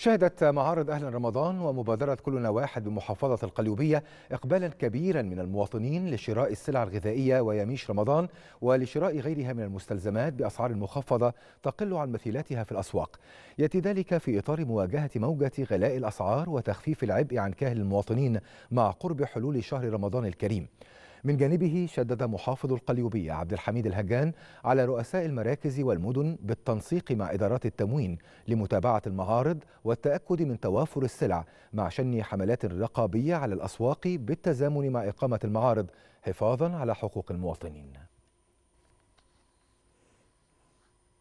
شهدت معارض أهل رمضان ومبادرة كلنا واحد بمحافظة القليوبية إقبالا كبيرا من المواطنين لشراء السلع الغذائية ويميش رمضان ولشراء غيرها من المستلزمات بأسعار مخفضة تقل عن مثيلاتها في الأسواق. يأتي ذلك في إطار مواجهة موجة غلاء الأسعار وتخفيف العبء عن كاهل المواطنين مع قرب حلول شهر رمضان الكريم. من جانبه شدد محافظ القليوبية عبد الحميد الهجان على رؤساء المراكز والمدن بالتنسيق مع إدارات التموين لمتابعة المعارض والتأكد من توافر السلع مع شن حملات رقابية على الأسواق بالتزامن مع إقامة المعارض حفاظا على حقوق المواطنين.